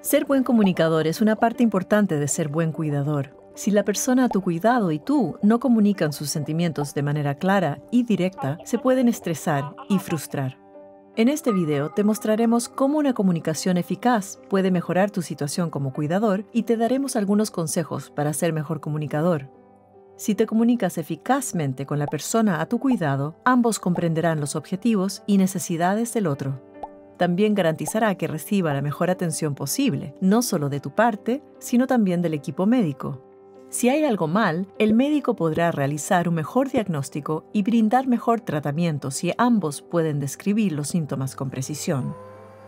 Ser buen comunicador es una parte importante de ser buen cuidador. Si la persona a tu cuidado y tú no comunican sus sentimientos de manera clara y directa, se pueden estresar y frustrar. En este video te mostraremos cómo una comunicación eficaz puede mejorar tu situación como cuidador y te daremos algunos consejos para ser mejor comunicador. Si te comunicas eficazmente con la persona a tu cuidado, ambos comprenderán los objetivos y necesidades del otro también garantizará que reciba la mejor atención posible, no solo de tu parte, sino también del equipo médico. Si hay algo mal, el médico podrá realizar un mejor diagnóstico y brindar mejor tratamiento si ambos pueden describir los síntomas con precisión.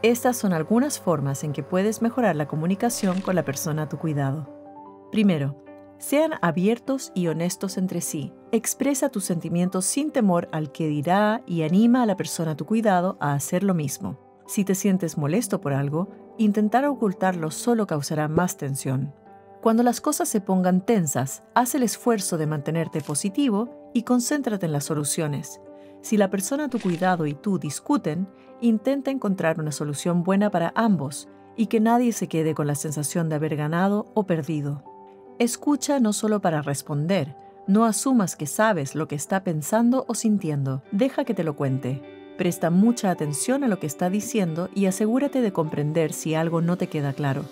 Estas son algunas formas en que puedes mejorar la comunicación con la persona a tu cuidado. Primero, sean abiertos y honestos entre sí. Expresa tus sentimientos sin temor al que dirá y anima a la persona a tu cuidado a hacer lo mismo. Si te sientes molesto por algo, intentar ocultarlo solo causará más tensión. Cuando las cosas se pongan tensas, haz el esfuerzo de mantenerte positivo y concéntrate en las soluciones. Si la persona a tu cuidado y tú discuten, intenta encontrar una solución buena para ambos y que nadie se quede con la sensación de haber ganado o perdido. Escucha no solo para responder, no asumas que sabes lo que está pensando o sintiendo, deja que te lo cuente. Presta mucha atención a lo que está diciendo y asegúrate de comprender si algo no te queda claro.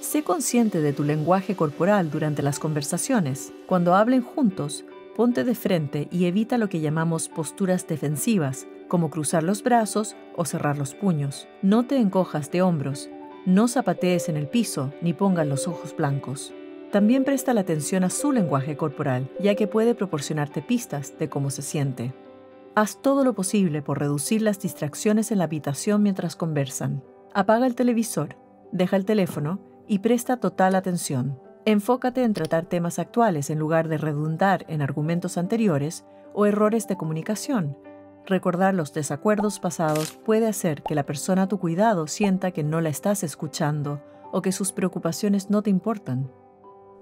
Sé consciente de tu lenguaje corporal durante las conversaciones. Cuando hablen juntos, ponte de frente y evita lo que llamamos posturas defensivas, como cruzar los brazos o cerrar los puños. No te encojas de hombros, no zapatees en el piso ni pongas los ojos blancos. También presta la atención a su lenguaje corporal, ya que puede proporcionarte pistas de cómo se siente. Haz todo lo posible por reducir las distracciones en la habitación mientras conversan. Apaga el televisor, deja el teléfono y presta total atención. Enfócate en tratar temas actuales en lugar de redundar en argumentos anteriores o errores de comunicación. Recordar los desacuerdos pasados puede hacer que la persona a tu cuidado sienta que no la estás escuchando o que sus preocupaciones no te importan.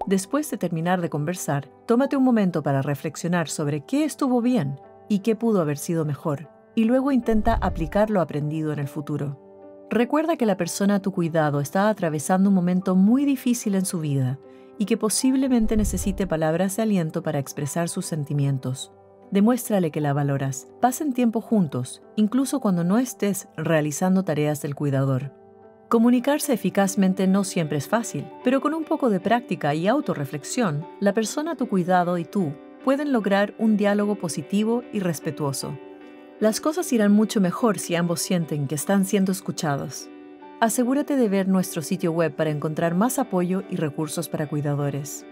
Después de terminar de conversar, tómate un momento para reflexionar sobre qué estuvo bien y qué pudo haber sido mejor, y luego intenta aplicar lo aprendido en el futuro. Recuerda que la persona a tu cuidado está atravesando un momento muy difícil en su vida y que posiblemente necesite palabras de aliento para expresar sus sentimientos. Demuéstrale que la valoras. Pasen tiempo juntos, incluso cuando no estés realizando tareas del cuidador. Comunicarse eficazmente no siempre es fácil, pero con un poco de práctica y autorreflexión, la persona a tu cuidado y tú pueden lograr un diálogo positivo y respetuoso. Las cosas irán mucho mejor si ambos sienten que están siendo escuchados. Asegúrate de ver nuestro sitio web para encontrar más apoyo y recursos para cuidadores.